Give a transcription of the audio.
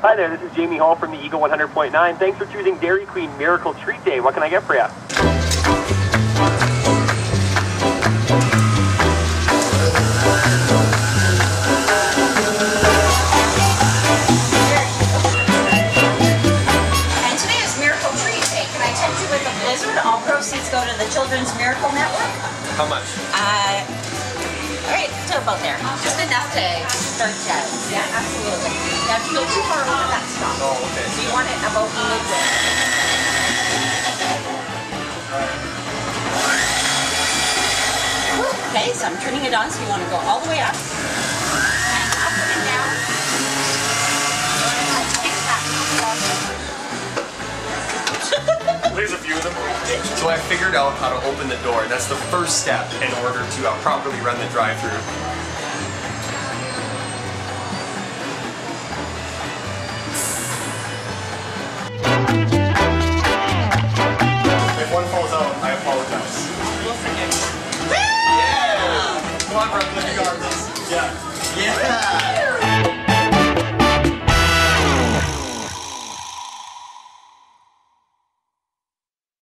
Hi there, this is Jamie Hall from the Eagle 100.9. Thanks for choosing Dairy Queen Miracle Treat Day. What can I get for you? And today is Miracle Treat Day. Can I tempt you with a blizzard? All proceeds go to the Children's Miracle Network. How much? Uh, all right, to about there. Just enough to start chatting. Yeah, absolutely. Now, if you go too far over, stop. Oh, okay. So you want it about midway. Okay, so I'm turning it on, so you want to go all the way up. And up and down. There's a few of them. So I figured out how to open the door. That's the first step in order to uh, properly run the drive-through. Yeah. Yeah.